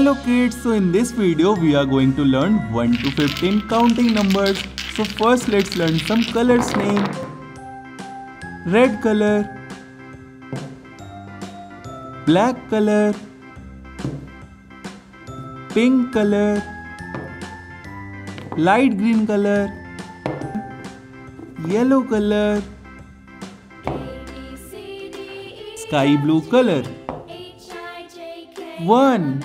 Hello kids, so in this video we are going to learn 1 to 15 counting numbers. So first let's learn some colors name. Red color, black color, pink color, light green color, yellow color, sky blue color. One,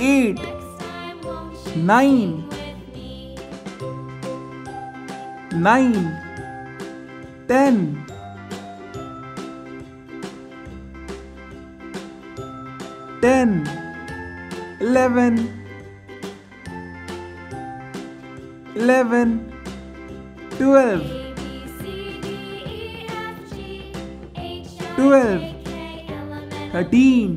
eight, nine, nine, ten, ten, eleven, eleven, twelve, twelve, thirteen,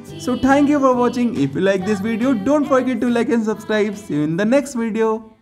So thank you for watching. If you like this video, don't forget to like and subscribe. See you in the next video.